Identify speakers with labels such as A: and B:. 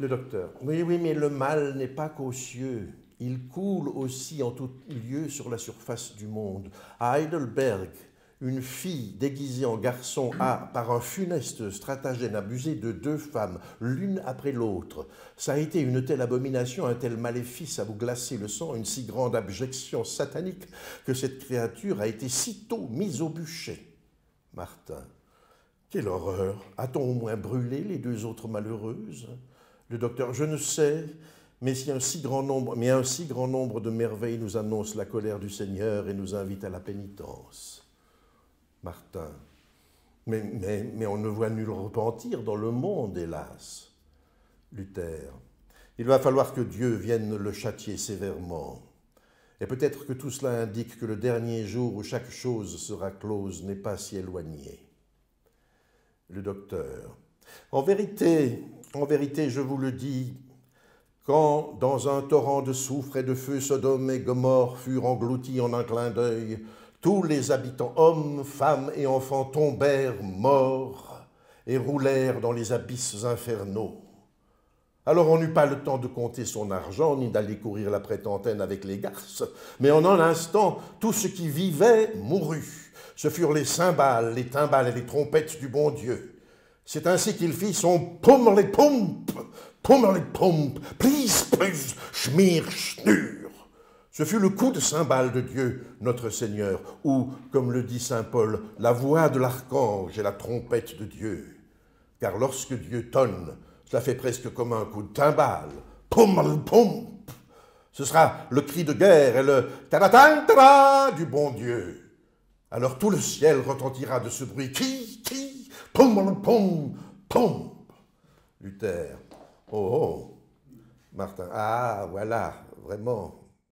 A: Le docteur. Oui, oui, mais le mal n'est pas qu'aux cieux. Il coule aussi en tout lieu sur la surface du monde. À Heidelberg, une fille déguisée en garçon a, par un funeste stratagème, abusé de deux femmes, l'une après l'autre. Ça a été une telle abomination, un tel maléfice à vous glacer le sang, une si grande abjection satanique, que cette créature a été sitôt mise au bûcher. Martin. Quelle horreur A-t-on au moins brûlé les deux autres malheureuses? Le docteur. Je ne sais. Mais si un si grand nombre, un si grand nombre de merveilles nous annonce la colère du Seigneur et nous invite à la pénitence. Martin. Mais, mais, mais on ne voit nul repentir dans le monde, hélas. Luther. Il va falloir que Dieu vienne le châtier sévèrement. Et peut-être que tout cela indique que le dernier jour où chaque chose sera close n'est pas si éloigné. Le docteur. En vérité, en vérité, je vous le dis, quand, dans un torrent de soufre et de feu, Sodome et Gomorre furent engloutis en un clin d'œil, tous les habitants, hommes, femmes et enfants, tombèrent morts et roulèrent dans les abysses infernaux. Alors on n'eut pas le temps de compter son argent, ni d'aller courir la prétentaine avec les garces, mais en un instant, tout ce qui vivait mourut. Ce furent les cymbales, les timbales et les trompettes du bon Dieu. C'est ainsi qu'il fit son pomme les pompes, pomme les pompes, please, please, schmir, schnur. Ce fut le coup de cymbale de Dieu, notre Seigneur, ou, comme le dit Saint Paul, la voix de l'archange et la trompette de Dieu. Car lorsque Dieu tonne, cela fait presque comme un coup de timbale. Pum, pum. Ce sera le cri de guerre et le ta du bon Dieu. Alors tout le ciel retentira de ce bruit. Qui, Luther. Oh, oh. Martin. Ah, voilà, vraiment.